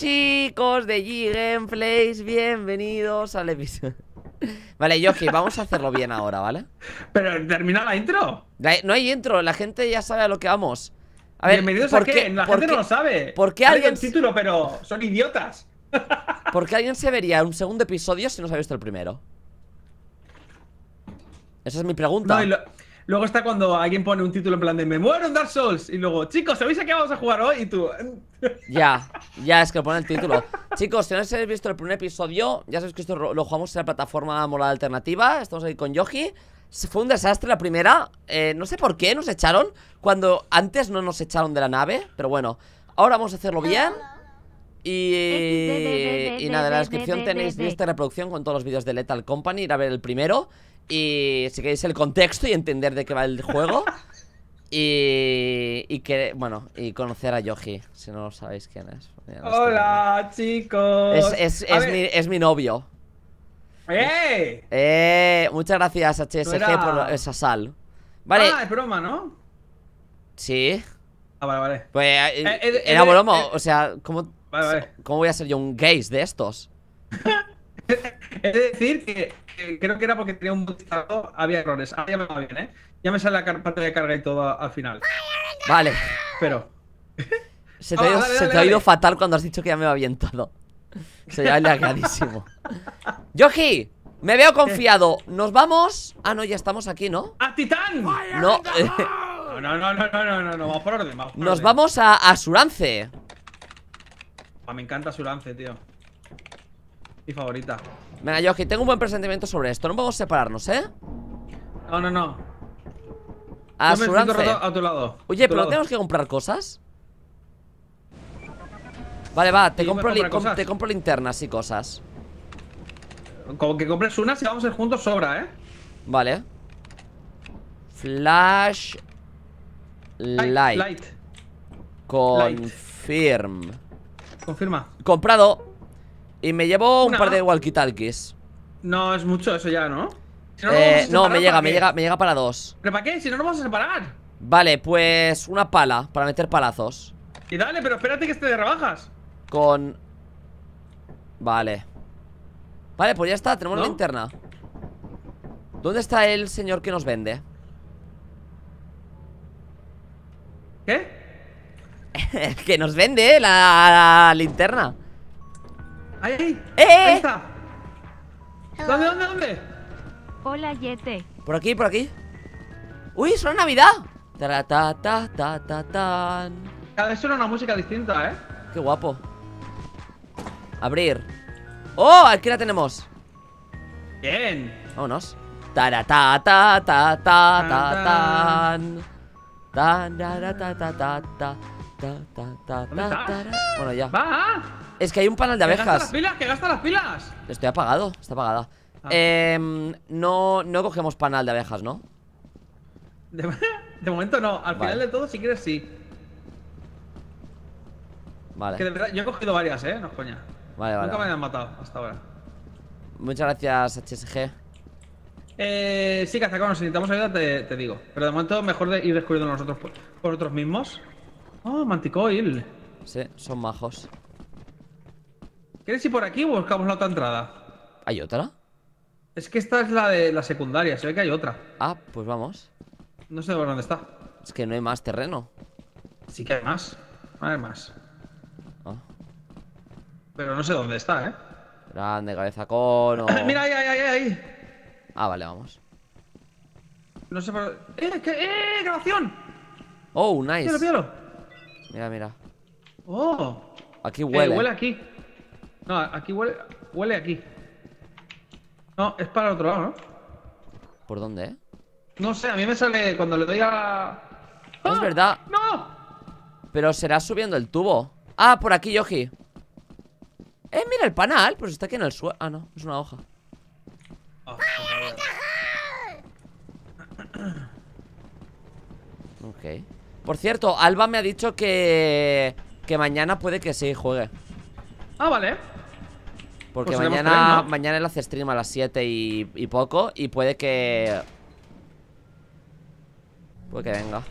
Chicos de G Gameplays, bienvenidos al episodio. Vale, Yoshi, vamos a hacerlo bien ahora, ¿vale? Pero termina la intro. La- no hay intro, la gente ya sabe a lo que vamos. A ver, Bienvenidos ¿por a qué? La gente qué- no lo sabe. por qué alguien- el título, pero son idiotas. ¿Por qué alguien se vería un segundo episodio si no se ha visto el primero? Esa es mi pregunta. No, y lo- luego está cuando alguien pone un título en plan de Me muero en Dark Souls. Y luego, chicos, ¿sabéis a qué vamos a jugar hoy? Y tú. Ya, ya es que pone el título. Chicos, si no habéis visto el primer episodio, ya sabéis que esto lo jugamos en la plataforma Mola Alternativa. Estamos ahí con Yoji. Fue un desastre la primera. eh, no sé por qué nos echaron. Cuando antes no nos echaron de la nave. Pero bueno, ahora vamos a hacerlo bien. Y, y nada, en la descripción tenéis lista de reproducción con todos los vídeos de Lethal Company. Ir a ver el primero. Y si queréis el contexto y entender de qué va el juego. Y, y bueno, y conocer a Yoji, si no sabéis quién es. Lo Hola, chicos. Es, es, es mi, es mi novio. ¡Eh! Eh, muchas gracias, HSG, por esa sal. Vale, Ah, es broma, ¿no? sí. Ah, vale, vale. Pues eh, Eh, eh, era eh, broma, eh, o sea, ¿cómo, Vale, vale. ¿cómo voy a ser yo un gays de estos? He de decir que, que creo que era porque tenía un multitado, había errores. Ahora ya me va bien, ¿eh? Ya me sale la car- pantalla de carga y todo al final. Vale, Pero. se te, ha Ah, ido, dale, se dale, te ha ido dale. fatal cuando has dicho que ya me va bien todo. Se ya lagadísimo. Yoji, me veo confiado. ¿Nos vamos? Ah, no, ya estamos aquí, ¿no? ¡A Titán! No, eh, No, no, no, no, no, no, no, no, vamos por orden, vamos por nos orden. vamos a, a Surance. Ah, me encanta su lance, tío. Mi favorita. Venga, Yoji, tengo un buen presentimiento sobre esto. No podemos separarnos, ¿eh? No, no, no. A Yo me siento Surance. roto a tu lado. Oye, A tu pero ¿no lado. tenemos que comprar cosas? Vale, va, te Sí, compro, li- com- te compro linternas y cosas. Como que compres una, si vamos a ir juntos, sobra, ¿eh? Vale. Flash Light. Light. Confirm. Confirma. Comprado. Y me llevo un Una. par de walkie-talkies. No es mucho eso ya, ¿no? Si no, Eh, nos vamos a no, separar, me llega, ¿para me qué? llega, me llega para dos. ¿Pero para qué? Si no nos vamos a separar. Vale, pues una pala para meter palazos. Y dale, pero espérate que esté de rebajas. Con... Vale. Vale, pues ya está, tenemos la linterna. ¿Dónde está el señor que nos vende? ¿Qué? El que nos vende la, la linterna. Ahí, ahí. ¡Eh! Ahí está. ¿Dónde, dónde, dónde? Hola Yete. Por aquí, por aquí. ¡Uy, es una Navidad! Ta ta ta ta ta tan. Cada vez suena una música distinta, ¿eh? Qué guapo. Abrir. ¡Oh! Aquí la tenemos. Bien. Vámonos. Tara ta ta ta ta ta tan. Tan ta ta ta ta ta Bueno, ya. Va. Es que hay un panel de Que gasta las abejas. pilas, que gasta las pilas. Estoy apagado, está apagada. Ah. Em, no, no cogemos panal de abejas, ¿no? De, de momento no. Al Vale. final de todo, si quieres, sí. Vale. Que de verdad, yo he cogido varias, ¿eh? No es coña. Vale, vale. Nunca vale. me han matado hasta ahora. Muchas gracias, HSG. Eh, sí, Cazacón, si necesitamos ayuda, te, te digo. Pero de momento, mejor de ir descubriendo nosotros por, por nosotros mismos. Oh, Manticoil. Sí, son majos. ¿Quieres ir por aquí o buscamos la otra entrada? ¿Hay otra? Es que esta es la de la secundaria, se ve que hay otra. Ah, pues vamos. No sé por dónde está. Es que no hay más terreno. Sí que hay más. Hay más. Ah, Pero no sé dónde está, ¿eh? grande, cabeza con o... Mira, ahí, ahí, ahí, ahí. Ah, vale, vamos. No sé por... ¡Eh, qué- eh, grabación! Oh, nice. Píalo, píalo. Mira, mira. Oh. Aquí Eh, huele. huele aquí. No, aquí huele. Huele aquí. No, es para el otro lado, ¿no? ¿Por dónde, eh? No sé, a mí me sale cuando le doy a. Es verdad. ¡No! Pero será subiendo el tubo. Ah, por aquí, Yoji. Eh, mira el panal. Pues está aquí en el suelo. Ah, no, es una hoja. Ah, Ok. Por cierto, Alba me ha dicho que. Que mañana puede que sí juegue. Ah, vale. Porque Pues mañana, mañana él hace stream a las 7 y, y poco. Y puede que. Puede que venga.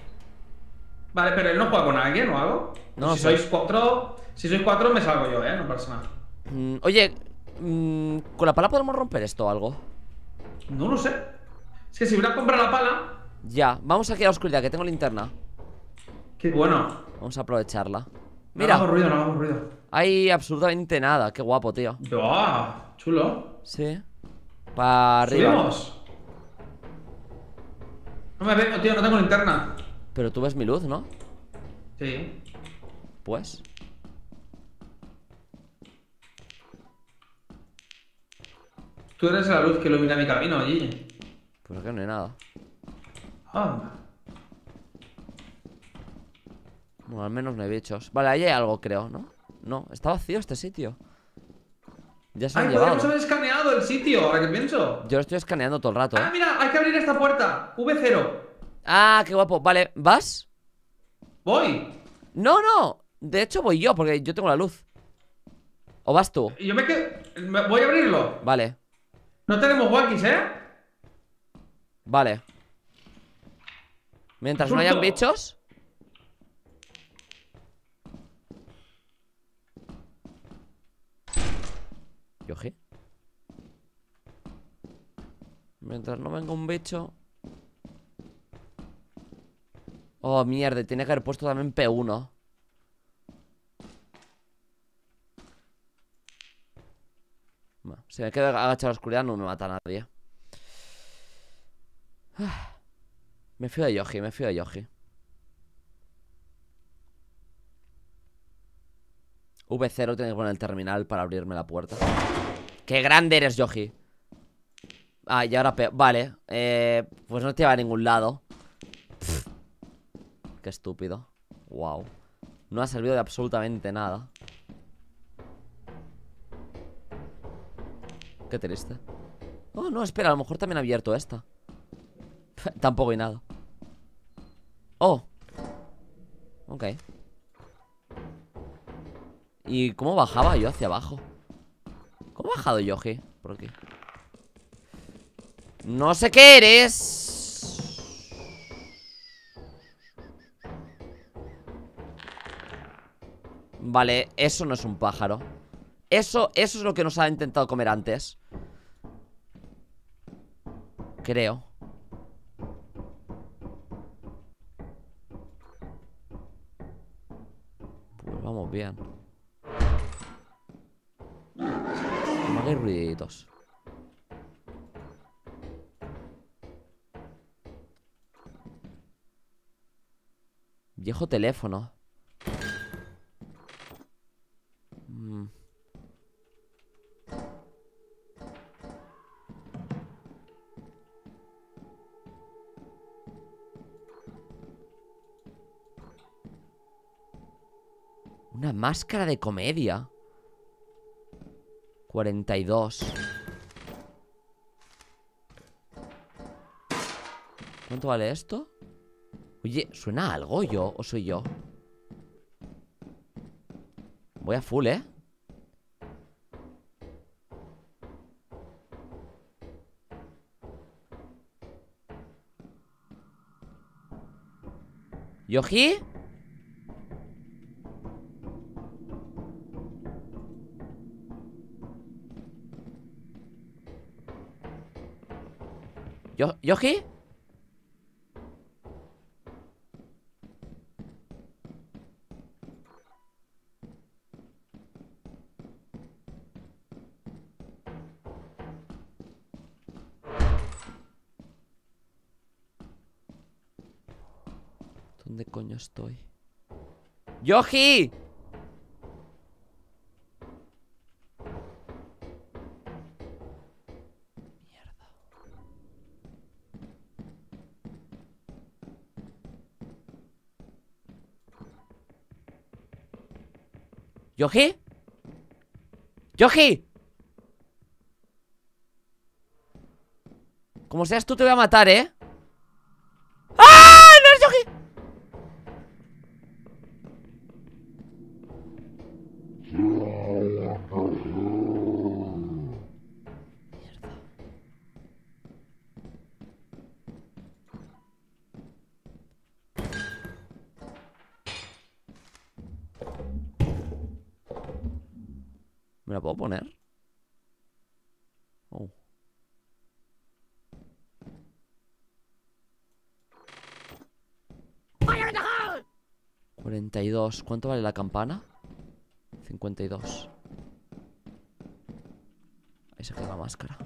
Vale, pero él no juega con alguien o algo. No si sé. sois cuatro. Si sois cuatro, me salgo yo, ¿eh? No pasa nada. Mm, oye, mm, ¿con la pala podemos romper esto o algo? No lo sé. Es que si hubiera comprado la pala. Ya, vamos aquí a la oscuridad, que tengo linterna. Qué bueno. Vamos a aprovecharla. No Mira, hagamos ruido, no hagamos ruido. hay absolutamente nada. Qué guapo, tío. ¡Ah! Chulo. Sí. Para arriba. Subimos. No me veo, tío, no tengo linterna. Pero tú ves mi luz, ¿no? Sí. Pues. Tú eres la luz que ilumina mi camino allí. Pues aquí no hay nada. Ah. Bueno, al menos no hay bichos. Vale, ahí hay algo, creo, ¿no? No, está vacío este sitio. Ya se han Ay, llevado. podríamos haber escaneado el sitio, ahora que pienso. Yo lo estoy escaneando todo el rato, Ah, ¿eh? mira, hay que abrir esta puerta. V0. Ah, qué guapo. Vale, ¿vas? Voy. No, no. De hecho voy yo, porque yo tengo la luz. ¿O vas tú? Yo me quedo. Voy a abrirlo. Vale, No tenemos walkies, ¿eh? vale. Mientras no hayan bichos. Yoji. Mientras no venga un bicho. Oh, mierda, tiene que haber puesto también P1. Bueno, si me quedo agachado a la oscuridad no me mata nadie. Me fío de Yoji, me fío de Yoji. V0 tiene que poner el terminal para abrirme la puerta. ¡Qué grande eres, Yoji! Ah, y ahora... pe- Vale, eh, pues no te lleva a ningún lado. Qué estúpido. Wow. No ha servido de absolutamente nada. Qué triste. Oh, no, espera, a lo mejor también ha abierto esta. Tampoco hay nada. Oh. Ok. ¿Y cómo bajaba yo hacia abajo? ¿Cómo ha bajado Yoji? Por aquí. No sé qué eres. Vale, eso no es un pájaro. Eso, eso es lo que nos ha intentado comer antes. Creo. Pues vamos bien. Teléfono. Mm. Una máscara de comedia. 42. ¿Cuánto vale esto? Oye, ¿suena algo yo o soy yo? Voy a full, ¿eh? ¿Yoji? ¿Yo. ¿Dónde coño estoy? ¡Yoji! Mierda. ¿Yoji? ¡Yoji! Como seas tú te voy a matar, ¿eh? ¡Ah! ¡No es Yoji! ¿Me la puedo poner? Oh. ¿42? ¿Cuánto vale la campana? 52 Ahí se queda la máscara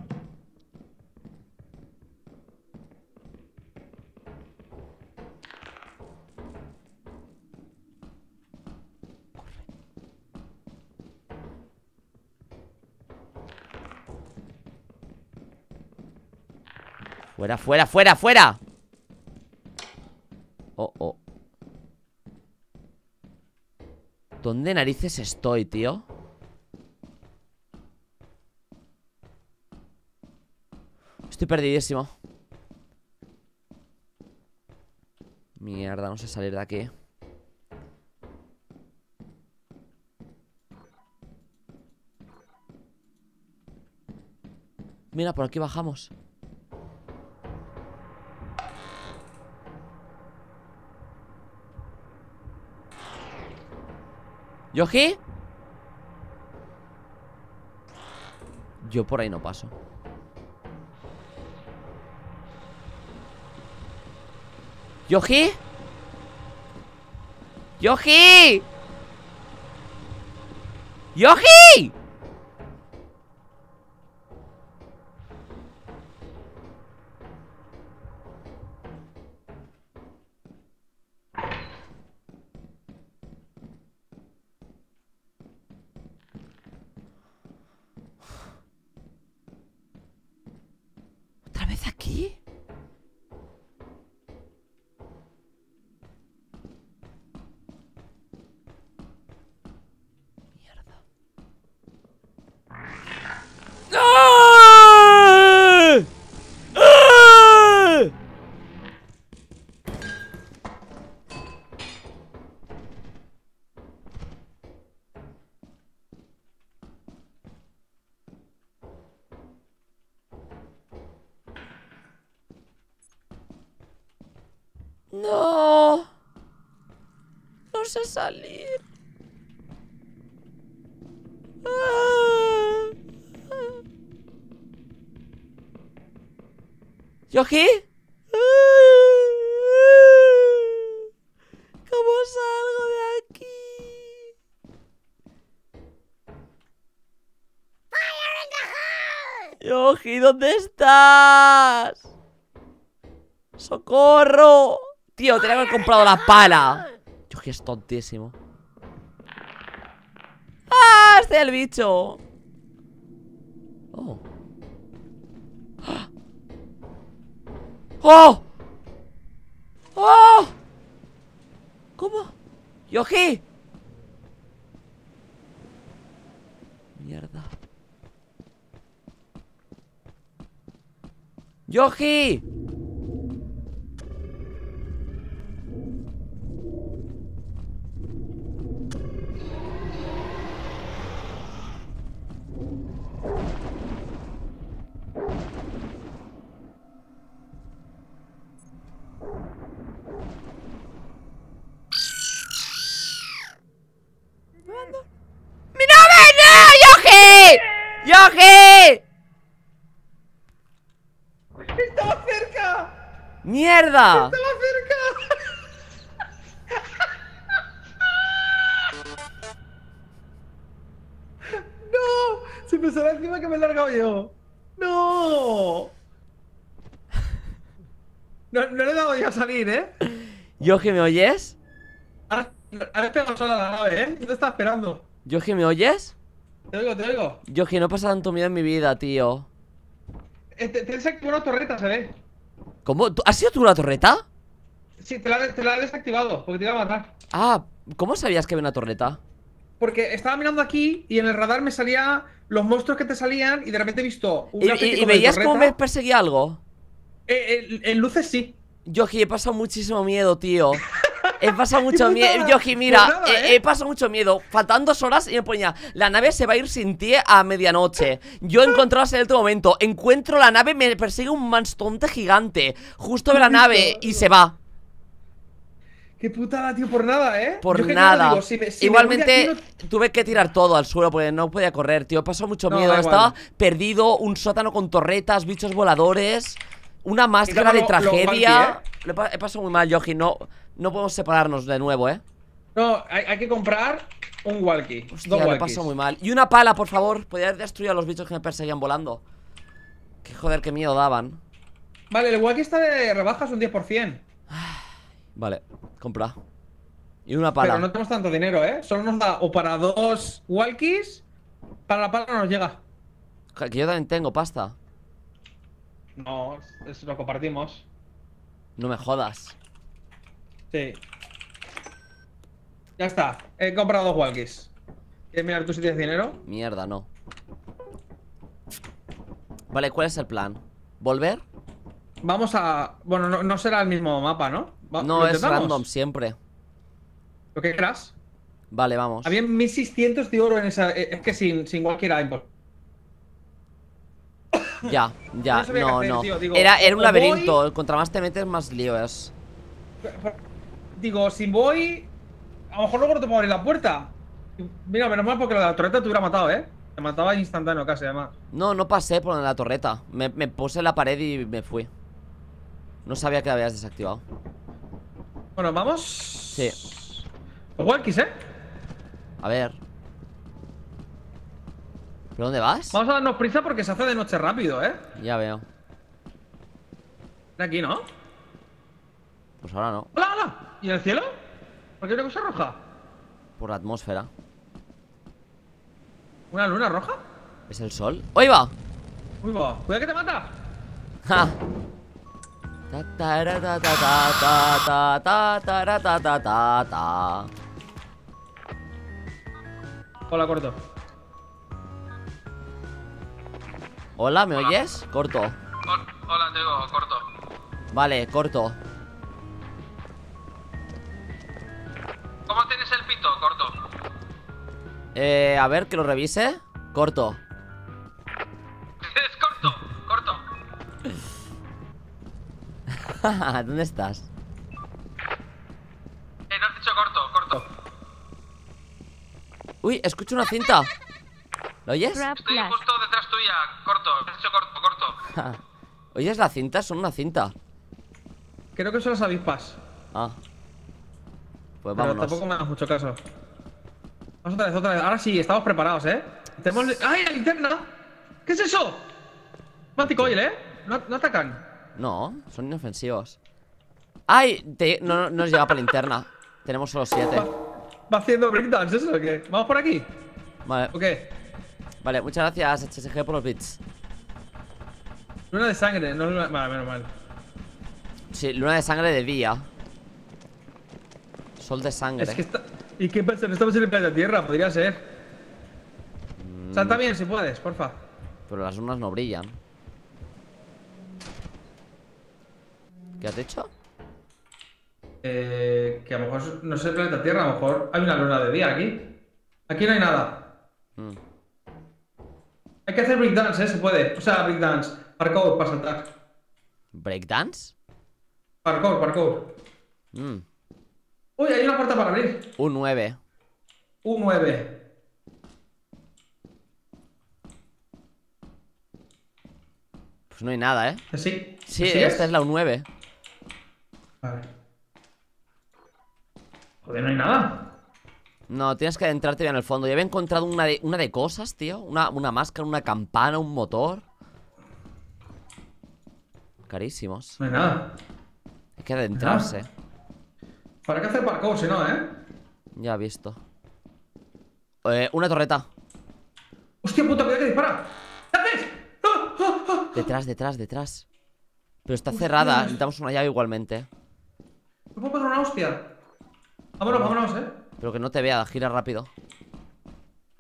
Fuera, fuera, fuera, fuera. Oh, oh ¿Dónde narices estoy, tío? Estoy perdidísimo. Mierda, no sé salir de aquí. Mira, por aquí bajamos ¿Yoji? Yo por ahí no paso ¿Yoji? ¡Yoji! ¡Yoji! Salir. Ah. ¿Yoji? ¿Cómo salgo de aquí? Yoji, ¿dónde estás? ¡Socorro! Tío, tenía que haber comprado la pala Yoji es tontísimo ¡Ah! ¡Este es el bicho! Oh. ¡Oh! ¡Oh! ¿Cómo? ¡Yoji! Mierda ¡Yoji! ¡Mi nombre no! ¡Yoji! ¡Estaba cerca! ¡Mierda! ¡Estaba cerca! ¡No! Se pensaba encima que me he largado yo. ¡No! No, no le he dado ya a salir, ¿eh? Yoji, ¿me oyes? Ahora, ahora he pegado sola la nave, ¿eh? Yo te estaba esperando. Yoji, ¿me oyes? Te oigo, te oigo. Yoji, no he pasado tanto miedo en mi vida, tío Eh, te- Tienes que activar una torreta, se ve. ¿Cómo? ¿Tú- ¿Has sido tú la torreta? Sí, te la, te la he desactivado, porque te iba a matar. Ah, ¿cómo sabías que había una torreta? Porque estaba mirando aquí y en el radar me salía los monstruos que te salían y de repente he visto ¿Y, una y- veías cómo me perseguía algo? Eh, eh, en luces sí. Yoji, he pasado muchísimo miedo, tío He pasado mucho miedo Yoji, mira, nada, he, ¿eh? he pasado mucho miedo Faltan dos horas y me ponía La nave se va a ir sin ti a medianoche Yo he encontrado en este momento Encuentro la nave, me persigue un mastonte gigante Justo ve la nave y se va Qué putada, tío, por nada, ¿eh? Por Yo nada. claro, digo, si me- si me Igualmente de tuve que tirar todo al suelo porque no podía correr, tío. He pasado mucho miedo. Estaba igual. perdido, un sótano con torretas, bichos voladores, una máscara de lo- lo tragedia. pa- He pasado muy mal, Yoji. No, no podemos separarnos de nuevo, eh. No, hay, hay que comprar un walkie. Hostia, dos lo he pasado muy mal. Y una pala, por favor. Podría haber destruido a los bichos que me perseguían volando. Qué joder, qué miedo daban. Vale, el walkie está de rebajas un 10%. Vale, compra. Y una pala. Pero no tenemos tanto dinero, ¿eh? Solo nos da o para dos walkies. Para la pala no nos llega. Que yo también tengo pasta. No, es- lo compartimos. No me jodas. Sí. Ya está. He comprado dos walkies. ¿Quieres mirar tú si tienes dinero? Mierda, no. Vale, ¿cuál es el plan? ¿Volver? Vamos a. Bueno, no, no será el mismo mapa, ¿no? Va- No, ¿lo es intentamos? random siempre. ¿Lo que quieras? Vale, vamos. Había 1600 de oro en esa. eh, Es que sin, sin walkie era imposible. Ya, ya, No no, hacer, no. tío, digo, Era, era un voy- laberinto. Contra más te metes, más lío es. Digo, si voy. A lo mejor luego no te puedo abrir la puerta. Mira, menos mal porque la torreta te hubiera matado, ¿eh? Te mataba instantáneo casi, además. No, no pasé por la torreta. Me, me puse en la pared y me fui. No sabía que la habías desactivado. Bueno, vamos. Sí. Los walkies, ¿eh? A ver. ¿Pero dónde vas? Vamos a darnos prisa porque se hace de noche rápido, ¿eh? Ya veo. De aquí, ¿no? Pues ahora no. ¡Hola, hola! ¿Y el cielo? ¿Por qué hay una cosa roja? Por la atmósfera. ¿Una luna roja? ¿Es el sol? ¡Oí va! Uy, va. Cuidado que te mata. ¡Ja! Ta, ta, Hola, ¿me oyes? Corto. Hola, te digo, corto. Vale, corto. ¿Cómo tienes el pito, corto? Eh, a ver, que lo revise. Corto. Es corto, corto. ¿Dónde estás? Eh, no has dicho corto, corto. Uy, escucho una cinta. ¿Lo oyes? Estoy justo detrás tuya, corto. Has dicho corto, corto. ¿Oyes la cinta? Son una cinta. Creo que son las avispas. Ah. Pues vámonos. tampoco me hagas mucho caso. Vamos otra vez, otra vez. Ahora sí, estamos preparados, ¿eh? Tenemos... ¡Ay, la linterna! ¿Qué es eso? Mático Oil, ¿eh? No, no atacan. No, son inofensivos. ¡Ay! te- no, no, no nos llega por linterna. Tenemos solo siete. Va, va haciendo breakdance, ¿eso o qué? ¿Vamos por aquí? Vale, ¿O qué? Vale, muchas gracias, HSG, por los bits. Luna de sangre, no luna... Vale, menos mal. Sí, luna de sangre de día. Sol de sangre. Es que está... ¿Y qué pasa? No estamos en el planeta Tierra, podría ser. Mm, Salta bien si puedes, porfa. Pero las lunas no brillan. ¿Qué has hecho? Eh, que a lo mejor no es el planeta Tierra, a lo mejor hay una luna de día aquí. Aquí no hay nada. Hay que hacer breakdance, ¿eh? Se puede. O sea, breakdance. Parkour para saltar. ¿Breakdance? Parkour, parkour. Mm. Uy, hay una puerta para abrir. Un 9. Un 9. Pues no hay nada, ¿eh? ¿Sí? Sí, ¿Sí esta es la U9. Vale. Joder, no hay nada. No, tienes que adentrarte bien en el fondo. Yo había encontrado una de, una de cosas, tío. Una, una máscara, una campana, un motor. Carísimos. No hay nada. Hay que adentrarse. ¿Para qué hacer parkour si no, eh? Ya he visto. Eh, una torreta. Hostia puta, cuidado que dispara. ¿Qué haces? ¡Ah, ah, ah! Detrás, detrás, detrás. Pero está Hostia. cerrada. Necesitamos una llave igualmente. ¿Me puedo pegar una hostia? Vámonos, vámonos, eh. Pero que no te vea, gira rápido.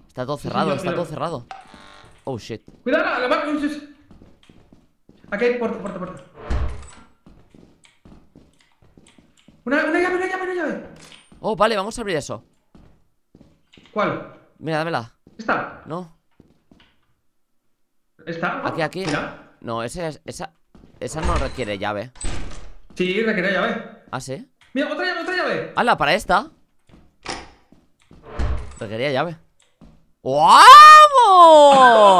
Está todo sí, cerrado, está todo cerrado. Oh shit. Cuidado, la. Aquí hay puerta, puerta, puerta. Una, una llave, una llave, una llave. Oh, vale, vamos a abrir eso. ¿Cuál? Mira, dámela. ¿Esta? No. ¿Esta? Aquí, aquí. Mira. No, esa, es- esa, esa no requiere llave. Sí, requiere llave. ¿Ah, sí? Mira, otra llave, otra llave. llave! ¡Hala, para esta! Requería llave. ¡Vamos!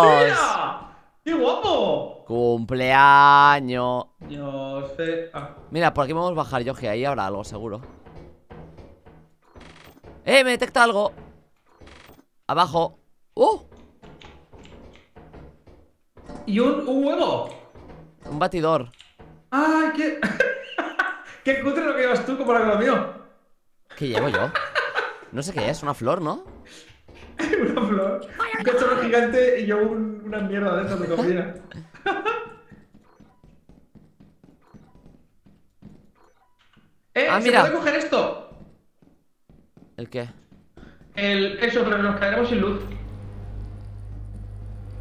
¡Mira! ¡Qué guapo! ¡Cumpleaños! Yo sé. Ah, Mira, por aquí vamos a bajar, Yogi. Ahí habrá algo, seguro. ¡Eh! Me detecta algo. Abajo. ¡Uh! Y un, un huevo. Un batidor. ¡Ay, qué. qué cutre lo que llevas tú como lo mío! ¿Qué llevo yo? No sé qué es, una flor, ¿no? una flor. Un cachorro gigante y yo un- una mierda de esas de cocina. ¡Eh! Ah, ¿se mira. puede coger esto? ¿El qué? El, eso, pero nos caeremos sin luz.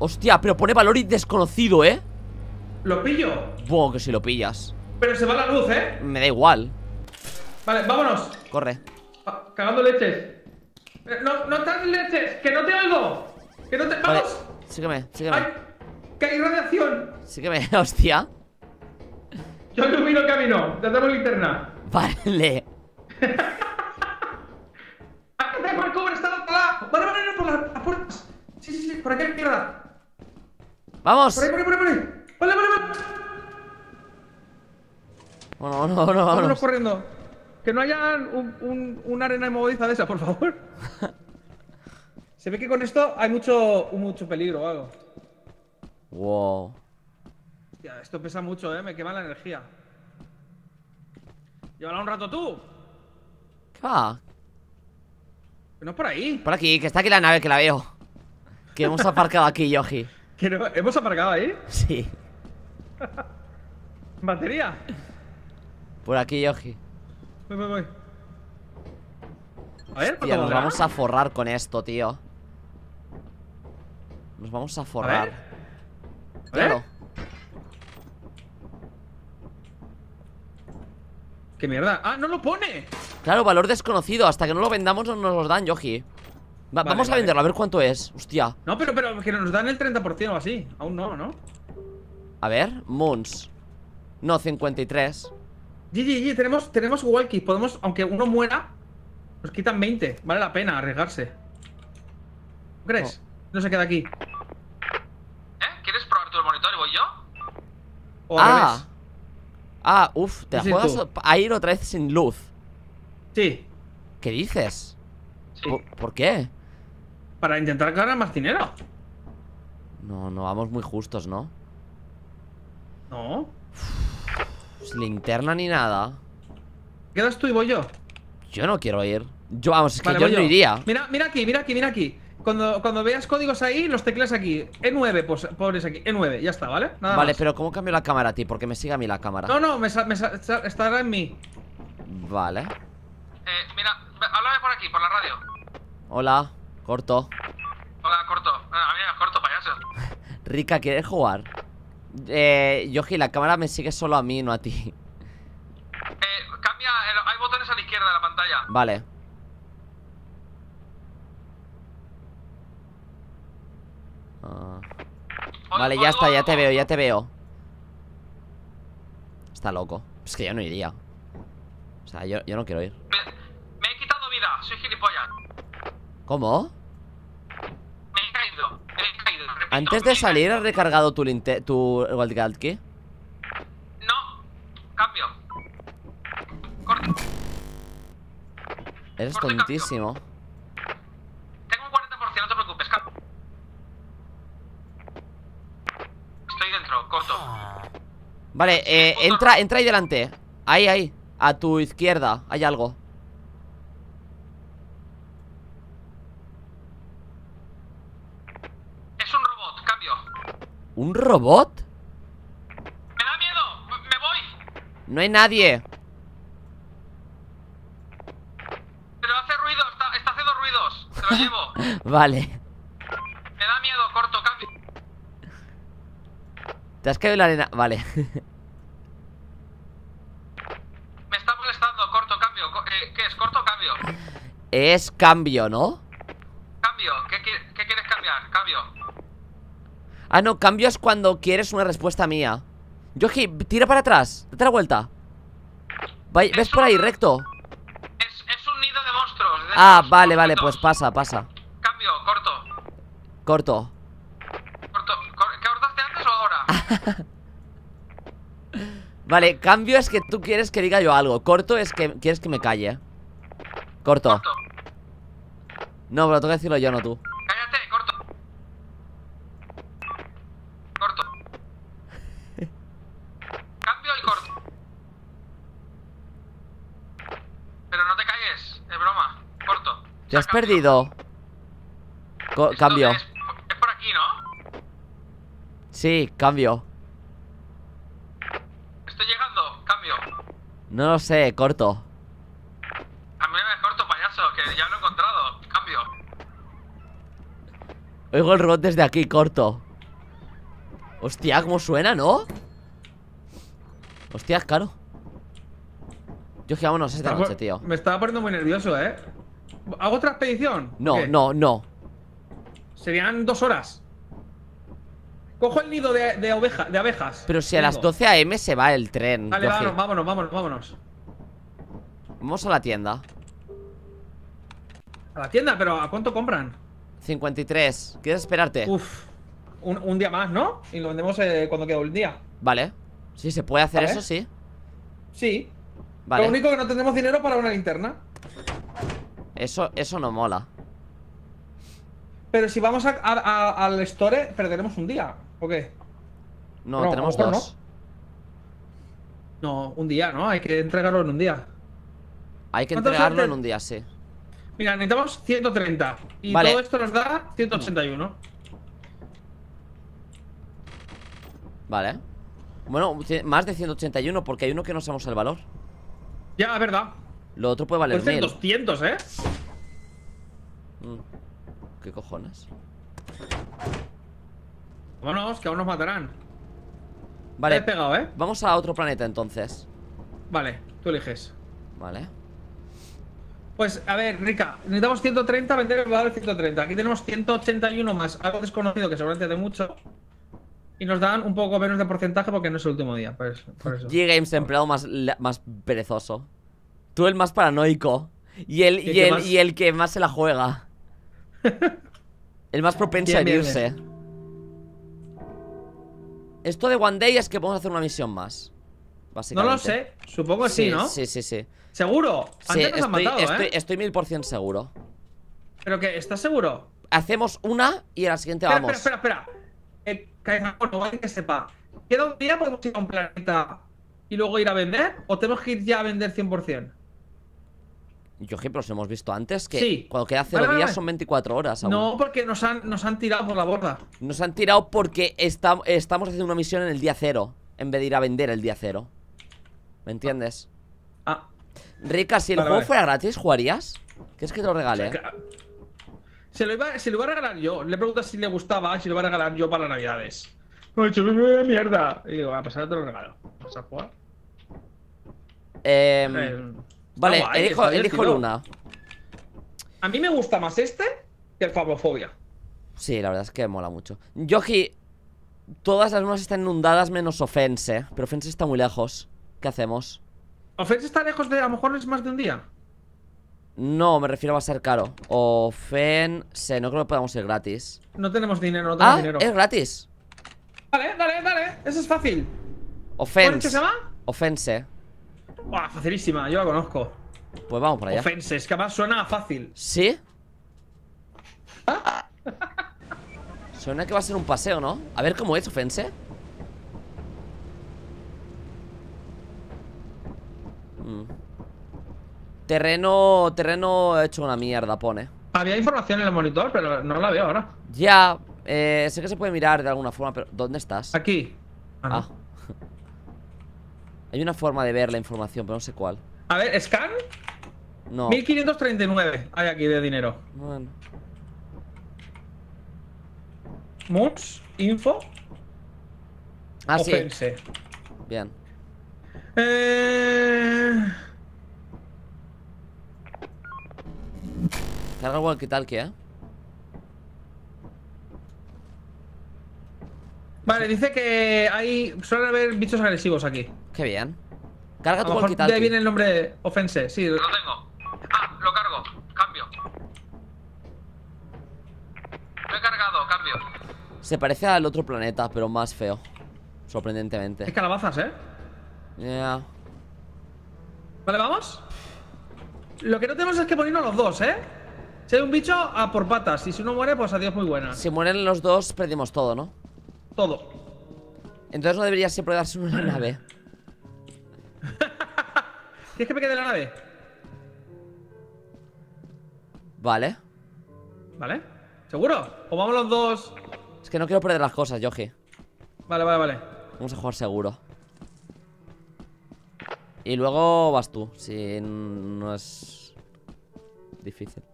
Hostia, pero pone valor y desconocido, ¿eh? Lo pillo. Buah, que si lo pillas. Pero se va la luz, ¿eh? Me da igual. Vale, vámonos. Corre. Cagando leches. Eh, No, no estás leches, que no te oigo. Que no te. Vale, ¡Vamos! sígueme, ¡Ay! sígueme. ¡Que hay radiación! Sígueme, hostia. Yo ilumino el camino. Ya tenemos linterna. Vale. ¡Ah, tengo el cobre! ¡Está atada! Vale, vale, no, por las, puertas. Sí, sí, sí, por aquí mierda. Vamos. Por ahí, por ahí, por ahí, por ahí. Vale, vale, vale. No, no, no, no, Vámonos vámonos. corriendo. Que no haya un, un- una arena movediza de esa, por favor. Se ve que con esto hay mucho, mucho peligro o algo. Wow. Hostia, esto pesa mucho, eh. Me quema la energía. Llévala un rato tú. ¿Qué va? Que no es por ahí. Por aquí, que está aquí la nave, que la veo. Que hemos aparcado aquí. Que no- hemos aparcado ahí. Sí. Batería. Por aquí, Yogi. Voy, voy, voy. A ver, ¿cuánto nos vamos a forrar con esto, tío. Nos vamos a forrar. ver. A ver. ¿Qué mierda? ¡Ah, no lo pone! Claro, valor desconocido. Hasta que no lo vendamos no nos lo dan. Va- Vale, vamos a vale. venderlo, a ver cuánto es. Hostia. No, pero, pero que nos dan el 30% o así. Aún no, ¿no? A ver, Moons. No, 53. GG, tenemos, tenemos walkies. Podemos, aunque uno muera, nos quitan 20. Vale la pena arriesgarse. ¿No crees? No se queda aquí. ¿Eh? ¿Quieres probar tú el monitor y voy yo? O ah. revés. Ah, uff, te la Sí, juegas tú. a ir otra vez sin luz. Sí. ¿Qué dices? Sí. ¿Por, por qué? Para intentar ganar más dinero. No, no vamos muy justos, ¿no? No. Sin linterna ni nada. Quedas tú y voy yo. Yo no quiero ir. Yo, vamos, es que Vale, yo voy no iría. Mira, mira aquí, mira aquí, mira aquí. Cuando, cuando veas códigos ahí, los tecleas aquí. E9, pues pones aquí. E9, ya está, ¿vale? Nada Vale, más. pero ¿cómo cambio la cámara a ti? Porque me sigue a mí la cámara. No, no, me, sa- me estará en mí. Vale. Eh, mira, háblame por aquí, por la radio. Hola, corto. Hola, corto. Ah, mira, corto, payaso. Rica, ¿quieres jugar? Eh, Yogi, la cámara me sigue solo a mí, no a ti. Eh, cambia, el- hay botones a la izquierda de la pantalla. Vale. Ah. Vale, ya está, ya te veo, ya te veo. Está loco. Es que yo no iría. O sea, yo, yo no quiero ir. Me, me he quitado vida, soy gilipollas. ¿Cómo? Me he caído, me he caído. repito, Antes de salir, ¿has recargado tu, tu Wildcat Key? No, cambio. Corto. Eres Corte, cambio. tontísimo. Tengo un 40%, no te preocupes, cambio. Estoy dentro, corto. Vale, eh, entra, entra ahí delante. Ahí, ahí. A tu izquierda. Hay algo. Es un robot, cambio. ¿Un robot? Me da miedo, me voy. No hay nadie. Pero hace ruido, está, está haciendo ruidos. Se lo llevo. Vale. Me da miedo, corto, cambio. Te has caído en la arena. Vale. Me está molestando, corto, cambio. Eh, ¿Qué es, corto o cambio? es cambio, ¿no? Cambio, ¿qué, qui- qué quieres cambiar? Cambio. Ah, no, cambio es cuando quieres una respuesta mía. Yogi, tira para atrás. Date la vuelta. Vai- ¿Ves por ahí, recto? Es Ah, vale, vale, pues pasa, pasa. Cambio, corto. Corto. Corto. Cor- ¿Qué cortaste antes o ahora? Vale, cambio es que tú quieres que diga yo algo. Corto es que quieres que me calle. Corto. Corto. No, pero tengo que decirlo yo, no tú. Cállate, corto. Corto. Cambio y corto. Pero no te calles, es broma. Corto. Te has Cambio. perdido. Co- Esto cambio. Es, es por aquí, ¿no? Sí, cambio. Estoy llegando, cambio. No lo sé, corto. A mí me corto, payaso, que ya lo he encontrado. Cambio. Oigo el robot desde aquí, corto. Hostia, cómo suena, ¿no? Hostia, claro. Yo que vámonos esta noche, tío. Me estaba poniendo muy nervioso, ¿eh? ¿Hago otra expedición? No, ¿Qué? no, no. Serían dos horas. Cojo el nido de, de, oveja, de abejas. Pero si a las Tengo. 12 a.m. se va el tren. Vale, vámonos, vámonos, vámonos, vámonos. Vamos a la tienda. A la tienda, pero ¿a cuánto compran? 53. ¿Quieres esperarte? Uf, un, un día más, ¿no? Y lo vendemos eh, cuando quede un día. Vale. Sí, se puede hacer Vale. eso, sí. Sí. Vale. Lo único que no tendremos dinero para una linterna. Eso, eso no mola. Pero si vamos a- a- a- al store, perderemos un día. ¿O qué? No, No, tenemos dos. No, un día, ¿no? Hay que entregarlo en un día. Hay que ¿Cuántos entregarlo en un día, sí. Mira, necesitamos 130. Y Vale. todo esto nos da 181. Vale. Bueno, más de 181 porque hay uno que no sabemos el valor. Ya, es verdad. Lo otro puede valer 1000. 200, ¿eh? Mm. ¿Qué cojones? Vámonos, que aún nos matarán. Vale, Te he pegado, ¿eh? vamos a otro planeta entonces. Vale, tú eliges. Vale. Pues, a ver, Rica, necesitamos 130, vender el valor de 130. Aquí tenemos 181 más algo desconocido que seguramente de mucho. Y nos dan un poco menos de porcentaje porque no es el último día. Por eso. Por eso. G-Games, empleado más, más perezoso. Tú el más paranoico. Y el, ¿Qué- y qué el, más? y el que más se la juega. el más propenso a Bien, bien, herirse. Esto de One Day es que podemos hacer una misión más. No Básicamente. lo sé, supongo que sí, ¿no? Sí, sí, sí. Seguro. Sí, Antes nos han estoy, matado, estoy, ¿eh? estoy mil por ciento seguro. Pero que, ¿estás seguro? Hacemos una y a la siguiente Espera, vamos. espera, espera, espera. Eh, no que sepa. ¿Queda un día podemos ir a un planeta y luego ir a vender? ¿O tenemos que ir ya a vender 100%? Yo, ejemplo, los hemos visto antes que Sí. cuando queda cero Vale, días vale. son 24 horas. aún. No, porque nos han, nos han tirado por la borda. Nos han tirado porque esta- estamos haciendo una misión en el día cero En vez de ir a vender el día cero ¿Me entiendes? Ah, Rica, si el Vale, juego vale. fuera gratis, ¿jugarías? ¿Quieres que te lo regale? Claro. Se lo, iba, se lo iba a regalar yo. Le preguntas si le gustaba y se lo iba a regalar yo para Navidades. Me ha dicho, "Eh, mierda. Y digo, a pasar te lo regalo. ¿Vas a jugar? Eh, está vale, guay, elijo, elijo. Luna A mí me gusta más este que el Fabofobia. Sí, la verdad es que mola mucho Yoji, todas las lunas están inundadas menos Offense Pero Offense está muy lejos ¿Qué hacemos? Offense está lejos de. A lo mejor es más de un día. No, me refiero a va a ser caro Offense, no creo que podamos ir gratis No tenemos dinero, no tenemos Ah, dinero. es gratis Dale, dale, dale. Eso es fácil. ¿Cómo que Offense se llama? Offense Buah, facilísima, yo la conozco. Pues vamos para allá Offense, es que además suena fácil. ¿Sí? Suena que va a ser un paseo, ¿no? A ver cómo es, Offense Mm. Terreno... Terreno hecho una mierda, pone Había información en el monitor, pero no la veo ahora. Ya, eh, sé que se puede mirar de alguna forma, pero ¿dónde estás? Aquí. Ah, no. Hay una forma de ver la información, pero no sé cuál A ver, scan. No 1539 hay aquí de dinero. Bueno. Moons, info, Ah, sí, offense. bien Eh... Carga el walkie-talkie, ¿eh? Vale, dice que hay. Suele haber bichos agresivos aquí. Qué bien. Carga tu walkie viene el nombre Offense, sí. Lo tengo. Ah, lo cargo. Cambio. Lo he cargado, cambio. Se parece al otro planeta, pero más feo. Sorprendentemente. Es calabazas, ¿eh? Yeah. Vale, vamos. Lo que no tenemos es que ponernos los dos, ¿eh? Si hay un bicho, a por patas. Y si uno muere, pues adiós muy buena. Si mueren los dos, perdimos todo, ¿no? Todo. Entonces no debería siempre darse una nave. ¿Quieres que me quede la nave? Vale. ¿Vale? ¿Seguro? ¿O vamos los dos? Es que no quiero perder las cosas, Yoji. Vale, vale, vale. Vamos a jugar seguro. Y luego vas tú, si no es difícil.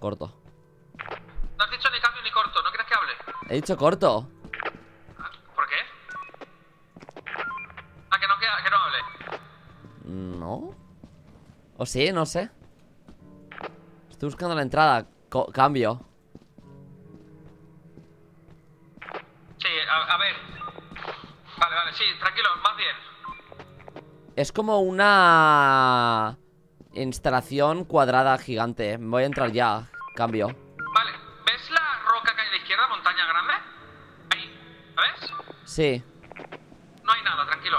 Corto. No has dicho ni cambio ni corto, ¿no quieres que hable? He dicho corto. ¿Por qué? Ah, que no, que, que no hable. No. ¿O sí? No sé. Estoy buscando la entrada. Co- cambio. Sí, a, a ver. Vale, vale, sí, tranquilo, más bien. Es como una instalación cuadrada gigante. Voy a entrar ya. Cambio. Vale, ¿ves la roca que hay a la izquierda, montaña grande? Ahí, ¿la ves? Sí. No hay nada, tranquilo.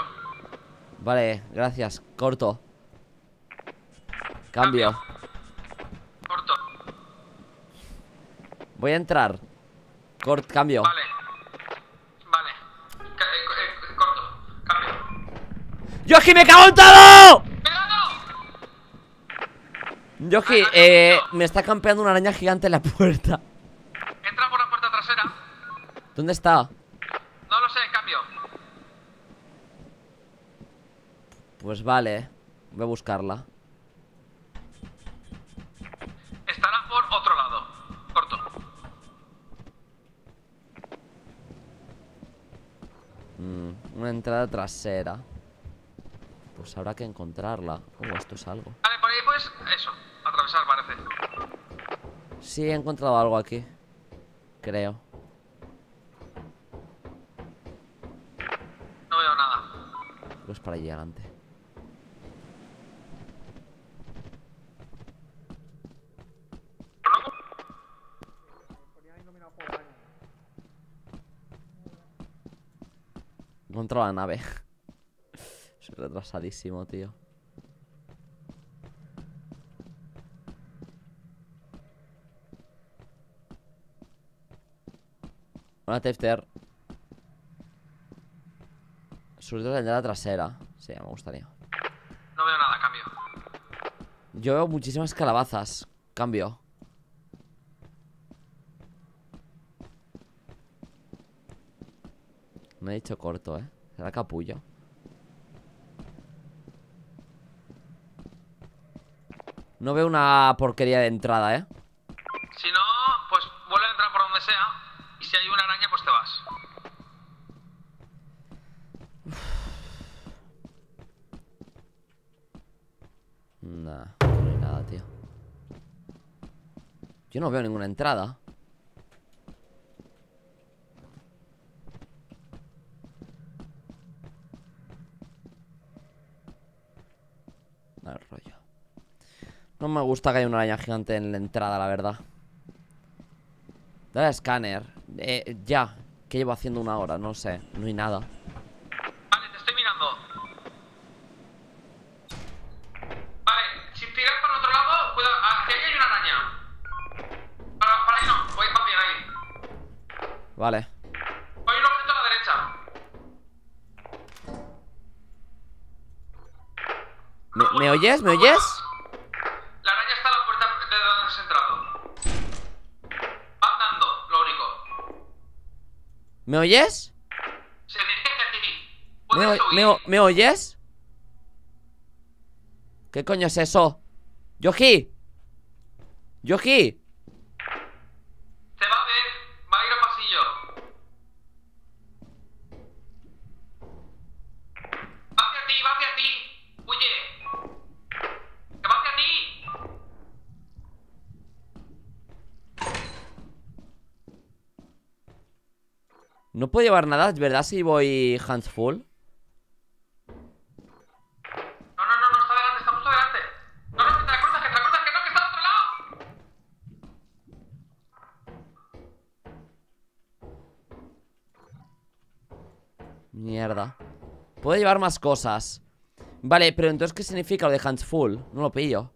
Vale, gracias. Corto. Cambio. Corto. Voy a entrar. Cort, cambio. Vale. Vale. Eh, eh, corto. Cambio. ¡Yoji, me cago en todo! Yoji, Ah, eh, me está campeando una araña gigante en la puerta. Entra por la puerta trasera. ¿Dónde está? No lo sé, cambio. Pues vale. Voy a buscarla. Estará por otro lado. Corto. Mm, una entrada trasera. Pues habrá que encontrarla. Oh, esto es algo. Vale, por ahí pues, eso. Atravesar parece. Sí, he encontrado algo aquí. Creo. No veo nada. Pues para allí adelante. Encontrado la nave. Soy retrasadísimo, tío. Hola, Tefter. Sobre todo la trasera. Sí, me gustaría. No veo nada, cambio. Yo veo muchísimas calabazas. Cambio. Me he dicho corto, ¿eh? Será capullo. No veo una porquería de entrada, ¿eh? Si no, pues vuelve a entrar por donde sea. Y si hay una araña, pues te vas. Nah, no hay nada, tío. Yo no veo ninguna entrada. Mal rollo. No me gusta que haya una araña gigante en la entrada, la verdad. Dale a escáner. Eh, ya. ¿Qué llevo haciendo una hora? No sé. No hay nada. Vale, te estoy mirando. Vale, si tiras para otro lado, cuidado. ah, que ahí hay una araña. Para, para ahí no, voy más bien ahí. Vale. Hay un objeto a la derecha. ¿Me, me oyes? ¿Me oyes? La araña está a la puerta de donde has entrado. Va andando, lo único. ¿Me oyes? Se dirige hacia ti. ¿Me, Puedes ¿me oyes? ¿Qué coño es eso? ¡Yoji! ¡Yoji! puedo llevar nada, es ¿verdad? Si voy hands. No, no, no, no, está adelante, está mucho adelante. No, no, que te que te la cruzas, que no, que está al otro lado. Mierda. Puedo llevar más cosas. Vale, pero entonces, ¿qué significa lo de hands full? No lo pillo.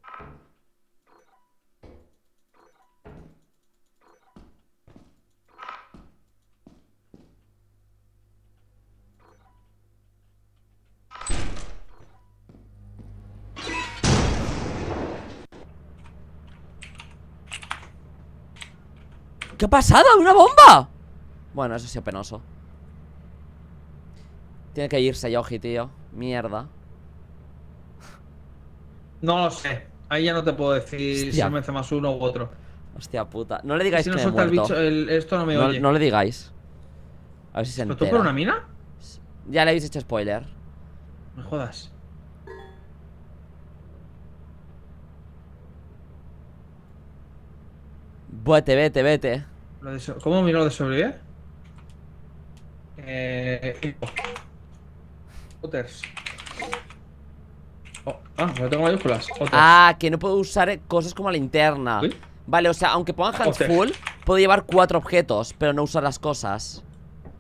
¿Qué ha pasado? ¿Una bomba? Bueno, eso sí es penoso Tiene que irse Yoji, tío Mierda No lo sé. Ahí ya no te puedo decir Hostia. si me hace más uno u otro. Hostia puta No le digáis Si que no me he el bicho, el- esto no me no, oye. no le digáis A ver si se ¿Pero tú entera por una mina? Ya le habéis hecho spoiler Me jodas. Vete, vete, vete ¿Cómo miro lo de sobrevivir? Eh. Otters. Oh, ah, lo tengo mayúsculas. Otters. Ah, que no puedo usar cosas como linterna Uy. Vale, o sea, aunque pongan full Puedo llevar cuatro objetos Pero no usar las cosas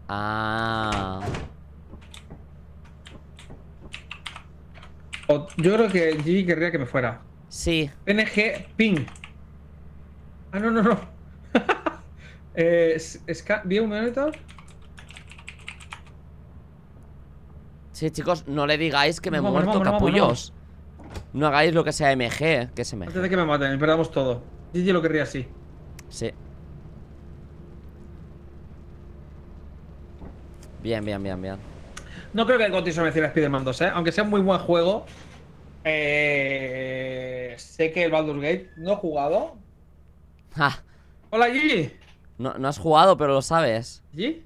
Ah yo creo que Gigi querría que me fuera. Sí PNG ping. Ah, no, no, no. eh, es- esca- ¿Vi un monitor? Sí, chicos, no le digáis que me he Vamos, muerto, vamos, vamos, capullos No hagáis lo que sea MG Que es MG Antes de que me maten perdamos todo. Gigi lo querría así. Sí. Bien, bien, bien, bien. No creo que el GOTY se mereciera Spider-Man 2, ¿eh? Aunque sea un muy buen juego. Eh, sé que el Baldur's Gate no he jugado. Ja, Hola, Gigi. no, no has jugado, pero lo sabes. ¿Gigi?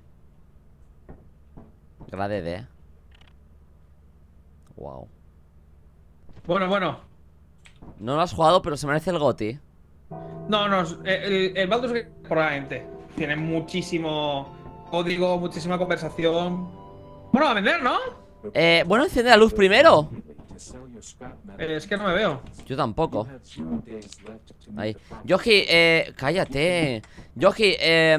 Grade D. Wow. Bueno, bueno. No lo has jugado, pero se merece el GOTI. No, no. El, el Baldur's Gate, probablemente. Tiene muchísimo código, muchísima conversación. Bueno, a vender, ¿no? Eh, bueno, enciende la luz primero. Eh, es que no me veo. Yo tampoco. Ahí. Yoji, eh. Cállate. Yoji, eh.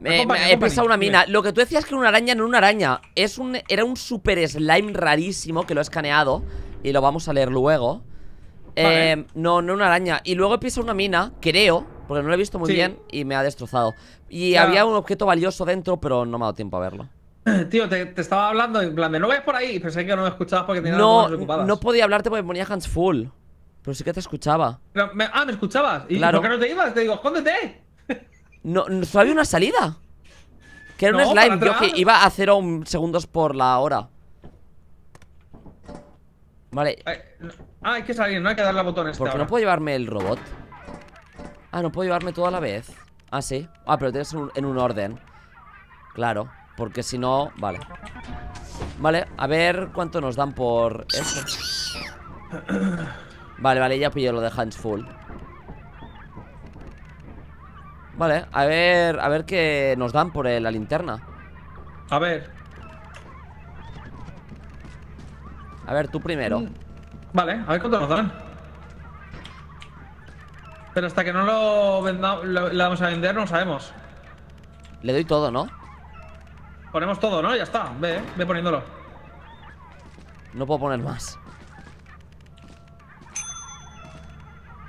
Me, Acompaña, me- he pensado una mina. dime. Lo que tú decías que era una araña, no una araña. Es un, era un super slime rarísimo que lo he escaneado. Y lo vamos a leer luego. Vale. Eh, no, no una araña. Y luego he pisado una mina, creo, porque no lo he visto muy Sí. bien y me ha destrozado. Y Ya. había un objeto valioso dentro, pero no me ha dado tiempo a verlo. Tío, te, te estaba hablando en plan de no vayas por ahí. Pensé que no me escuchabas porque tenía No, las ocupadas. no podía hablarte porque me ponía hands full. Pero sí que te escuchaba. Pero me- ah, ¿me escuchabas? ¿Y Claro. por qué no te ibas? Te digo, escóndete. No, no, solo había una salida. Que era un slime, yo que iba a 0 segundos por la hora. Vale, Ay, no- Ah, hay que salir, no hay que darle al botón este ¿por qué ahora. no puedo llevarme el robot? Ah, no puedo llevarme todo a la vez. Ah, sí. Ah, pero tienes en un orden. Claro, porque si no, vale. Vale, a ver cuánto nos dan por eso. Vale, vale, ya pillo lo de hands full. Vale, a ver, a ver qué nos dan por eh, la linterna. A ver. A ver, tú primero. Mm. Vale, a ver cuánto nos dan. Pero hasta que no lo, venda- lo- le damos a vender, no sabemos. Le doy todo, ¿no? Ponemos todo, ¿no? Ya está. Ve, ve poniéndolo. No puedo poner más.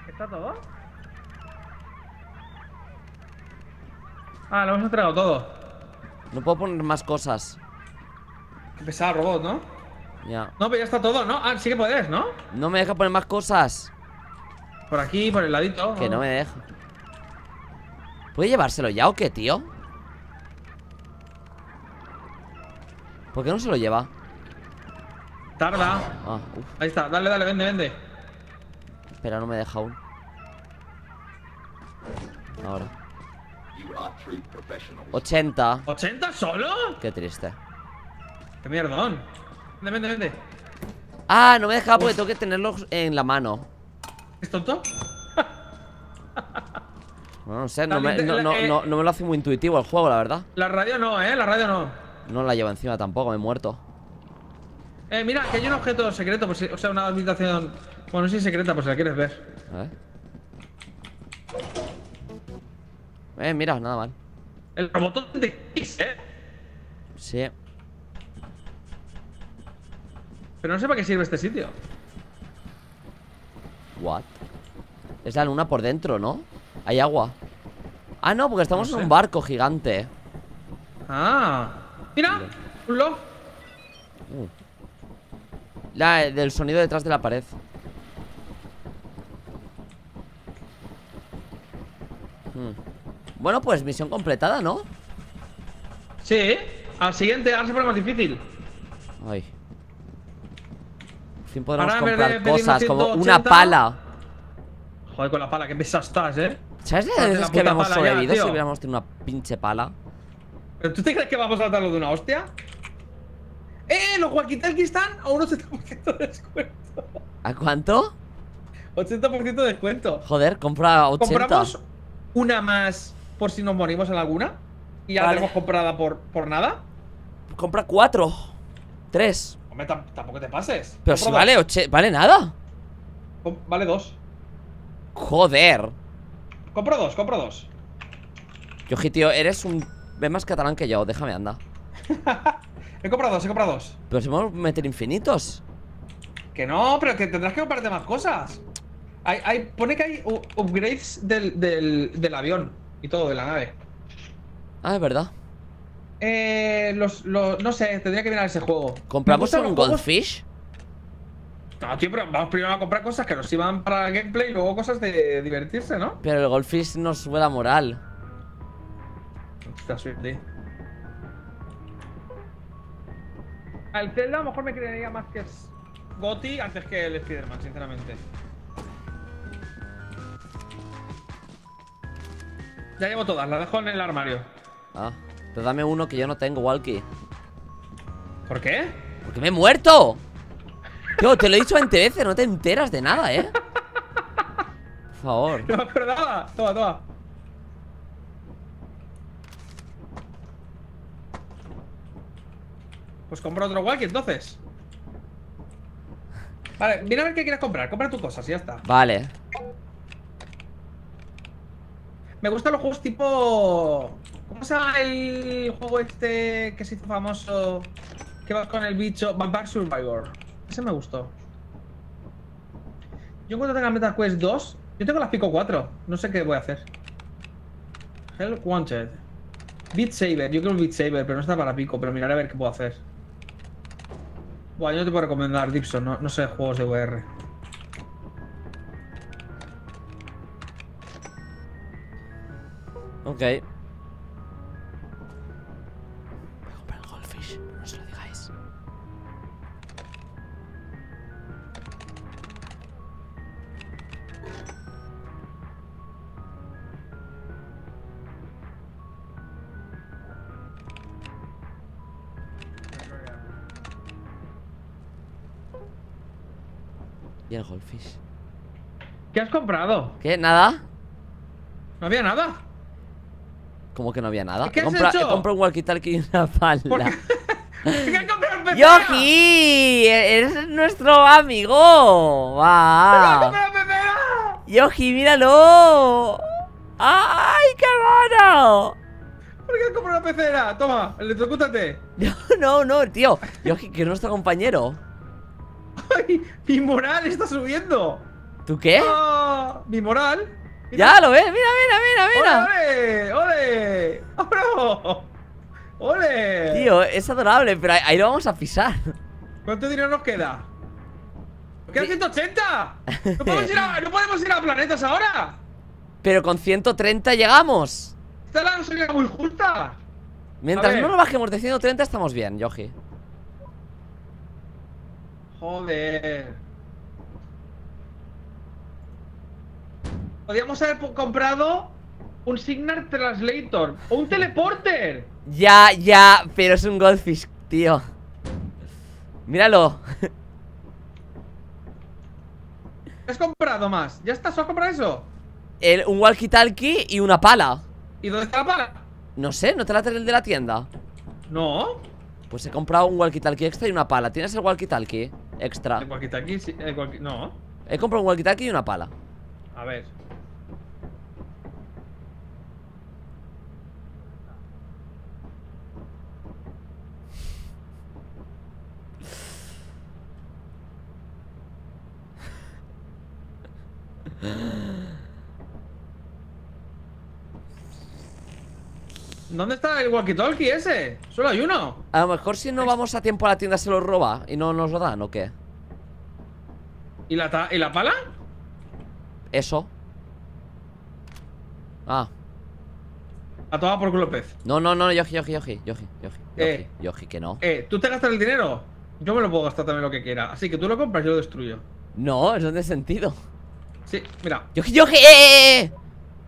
¿Está todo? Ah, lo hemos entregado todo. No puedo poner más cosas. Qué pesado robot, ¿no? Ya. No, pero ya está todo, ¿no? Ah, sí que puedes, ¿no? No me deja poner más cosas. Por aquí, por el ladito. Que no me deja. ¿Puede llevárselo ya o qué, tío? ¿Por qué no se lo lleva? Tarda. Ah, Ahí está, dale, dale, vende, vende. espera, no me deja aún. Ahora. 80. ¿80 solo? Qué triste. Qué mierdón. Vende, vende, vende. Ah, no me deja porque tengo que tenerlos en la mano. ¿Es tonto? No, no sé, no me, no, no- no me lo hace muy intuitivo el juego, la verdad. La radio no, ¿eh? La radio no. No la llevo encima tampoco, me he muerto. Eh, mira, que hay un objeto secreto, o sea, una habitación. Bueno, no sé si secreta, por si la quieres ver. A ver. Eh, mira, nada mal. El robot de X, ¿eh? Sí. Pero no sé para qué sirve este sitio. What? Es la luna por dentro, ¿no? Hay agua. Ah, no, porque estamos No en un barco gigante. Ah. Mira, un log. La del sonido detrás de la pared. Hmm. Bueno, pues misión completada, ¿no? Sí. Al siguiente, ahora se pone más difícil. Ay. Por fin podremos Ahora, comprar cosas como 180, una pala. Joder, con la pala, qué pesado estás, eh. ¿Sabes Ponte veces que habíamos sobrevivido si hubiéramos tenido una pinche pala? ¿Pero tú te crees que vamos a darlo de una hostia? ¡Eh! Los walkie-talkie están a un 80% de descuento. ¿A cuánto? 80% de descuento. Joder, compra 80. ¿Compramos una más por si nos morimos en alguna? Y ya la tenemos comprada por, por nada. Compra cuatro. Tres. Hombre, tam- tampoco te pases. Pero si vale, oche- vale nada. Com- Vale dos. Joder. Compro dos, compro dos. Yoji, tío, eres un. Ves más catalán que yo, déjame anda. He comprado dos, he comprado dos. Pero si vamos a meter infinitos. Que no, pero que tendrás que comprarte más cosas. Hay, hay, pone que hay upgrades del, del, del avión y todo, de la nave. Ah, es verdad. Eh, los, los, no sé, tendría que mirar ese juego. ¿Compramos un Goldfish? No, tío, pero vamos primero a comprar cosas que nos sirvan para el gameplay y luego cosas de divertirse, ¿no? Pero el Goldfish nos sube la moral. Está suerte. Al Zelda a lo mejor me creería más que es Gotti antes que el Spider-Man, sinceramente. Ya llevo todas, las dejo en el armario. Ah, pero dame uno que yo no tengo, Walkie. ¿Por qué? Porque me he muerto. Tío, te lo he dicho 20 veces, no te enteras de nada, ¿eh? Por favor. No me acordaba. Toma, toma. Pues compro otro walkie entonces. Vale, mira a ver qué quieres comprar. Compra tus cosas y ya está. Vale. Me gustan los juegos tipo. ¿Cómo se llama el juego este que se hizo famoso? Que vas con el bicho. Vampire Survivor. Ese me gustó. Yo en cuanto tenga Metal Quest 2, yo tengo las Pico 4. No sé qué voy a hacer. Hell Wanted. Beat Saber. Yo quiero un Beat Saber, pero no está para Pico. Pero miraré a ver qué puedo hacer. Bueno, yo te puedo recomendar Dipson. No, no sé juegos de VR. Ok. ¿Qué has comprado? ¿Qué? ¿Nada? No había nada. ¿Cómo que no había nada? ¿Qué he, has compra- hecho? he comprado un walkie-talkie y una. ¿Por qué? ¡Yoji! ¡Eres nuestro amigo! ¿Qué has ¡Va! pecera? ¡Yoji, míralo! ¡Ay, qué mono! ¿Por qué has comprado una pecera? Toma, electrocútate. No, no, tío. Yoji, que es nuestro compañero. Ay, mi moral está subiendo. ¿Tú qué? Ah, mi moral. Mira. ¡Ya lo ves! ¡Mira, mira, mira, mira! ¡Ole, ole! ¡Ole! ¡Ole! Tío, es adorable, pero ahí, lo vamos a pisar. ¿Cuánto dinero nos queda? ¡Nos queda Di- 180! ¿No podemos, ir a, ¿No podemos ir a planetas ahora? Pero con 130 llegamos. Esta es la gasolina muy justa. Mientras no nos bajemos de 130 estamos bien, Yoji. Joder. Podríamos haber comprado un Signal Translator o un teleporter. Ya, ya, pero es un goldfish, tío. Míralo. ¿Qué has comprado más? ¿Ya está? ¿Solo has comprado eso? El- un walkie-talkie y una pala. ¿Y dónde está la pala? No sé, ¿no te la traes el de la tienda? No. Pues he comprado un walkie-talkie extra y una pala. ¿Tienes el walkie-talkie extra? El walkie-talkie, sí, walkie- No. He comprado un walkie-talkie y una pala. A ver. ¿Dónde está el walkie-talkie ese? Solo hay uno. A lo mejor si no vamos a tiempo a la tienda se lo roba y no nos lo dan o qué. ¿Y la, ¿y la pala? Eso. Ah. A tomar por culo pez. No, no, no, Yoji, Yoji, Yoji, Yoji, Yoji, eh, yoji, yoji, que no. Eh, tú te gastas el dinero. Yo me lo puedo gastar también lo que quiera. Así que tú lo compras, yo lo destruyo. No, eso no tiene sentido. Sí, mira. Yoji, Yoji.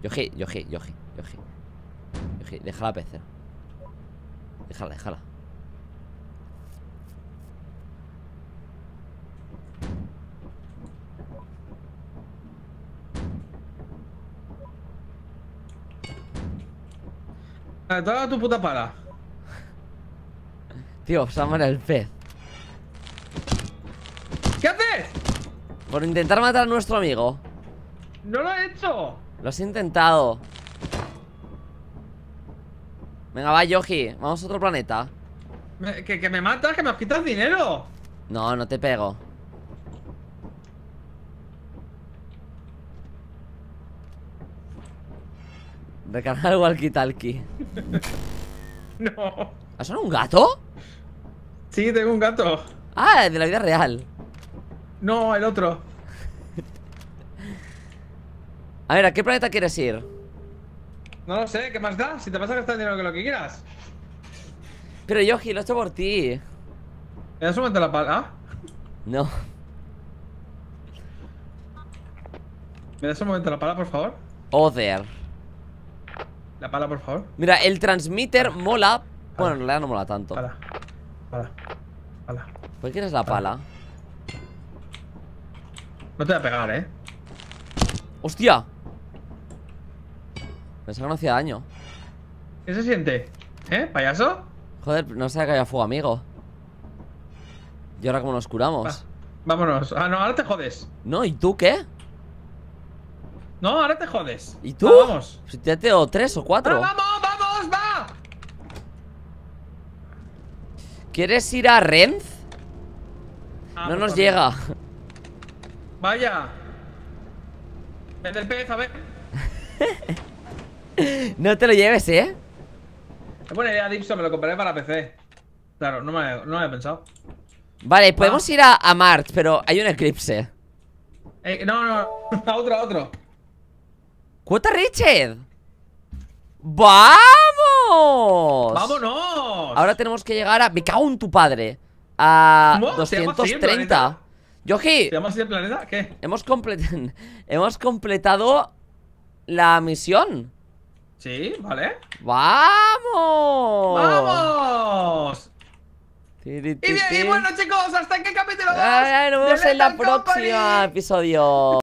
Yoji, Yoji, Yoji, Yoji. Yoji, deja la pecera. Déjala, déjala. Toda tu puta pala. Tío, Samuel el pez. ¿Qué haces? Por intentar matar a nuestro amigo. ¡No lo he hecho! Lo has intentado. Venga, va, Yoji. Vamos a otro planeta. Me- que, que me matas, que me quitas dinero. No, no te pego. Recargar el walkie-talkie. No. ¿Has un gato? Sí, tengo un gato. Ah, de la vida real. No, el otro. A ver, ¿a qué planeta quieres ir? No lo sé, ¿qué más da? Si te vas a gastar dinero que lo que quieras. Pero Yoji, lo he hecho por ti. ¿Me das un momento la pala? No. ¿Me das un momento la pala, por favor? Other. La pala, por favor. Mira, el transmitter mola. Bueno, en realidad no mola tanto. Pala. Pala. Pala. ¿Por qué quieres la pala? No te voy a pegar, ¿eh? ¡Hostia! Pensaba que no hacía daño. ¿Qué se siente? ¿Eh, payaso? Joder, no sabía que había fuego, amigo. ¿Y ahora cómo nos curamos? Vámonos. Ah, no, ahora te jodes. No, ¿y tú qué? No, ahora te jodes. ¿Y tú? Va, vamos. Si ya tengo tres o cuatro. vamos, vamos, va. ¿Quieres ir a Renz? Ah, no pues nos llega. Vaya. Vende el pez, a ver. No te lo lleves, ¿eh? Es buena idea, Dipson, me lo compraré para PC. Claro, no me, no me había pensado. Vale, podemos ir a, a Mart, pero hay un eclipse. Eh, no, no, a otro, a otro. ¡Cuota Richard! ¡Vamos! ¡Vámonos! Ahora tenemos que llegar a... Me cago en tu padre A ¿Cómo? ¿Se llama así el 230 planeta? Yoji ¿Te llamas el planeta? ¿Qué? hemos, comple- hemos completado La misión Sí, vale. ¡Vamos! ¡Vamos! Tiri, Y bien, bueno, chicos, hasta el capítulo 2. Ay, nos vemos en la Company. próxima episodio